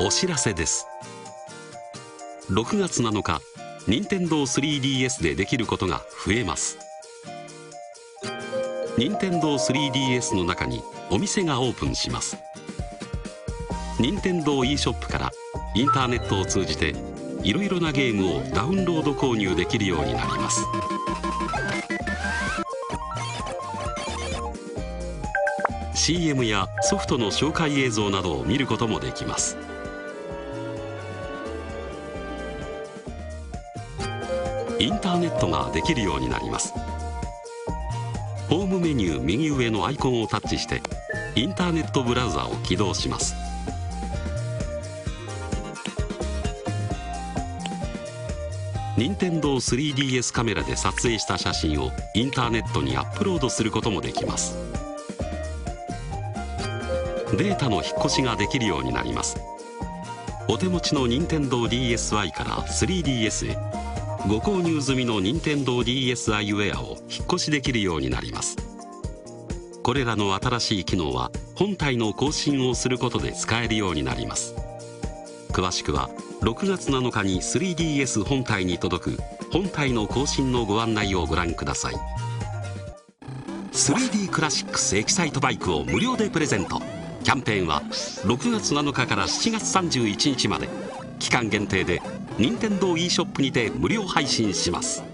お知らせです。6月7日任天堂 3DS でできることが増えます。任天堂 3DS の中にお店がオープンします。任天堂 e ショップからインターネットを通じていろいろなゲームをダウンロード購入できるようになります。CM やソフトの紹介映像などを見ることもできます。インターネットができるようになります。ホームメニュー右上のアイコンをタッチしてインターネットブラウザを起動します。任天堂 3DS カメラで撮影した写真をインターネットにアップロードすることもできます。データの引っ越しができるようになります。お手持ちの任天堂 d s i から 3DS へ。ご購入済みの任天堂 d s i ウェアを引っ越しできるようになります。これらの新しい機能は本体の更新をすることで使えるようになります。詳しくは6月7日に 3DS 本体に届く本体の更新のご案内をご覧ください。3D クラシックスエキサイトバイクを無料でプレゼント。キャンペーンは6月7日から7月31日まで。期間限定で任天堂 e ショップにて無料配信します。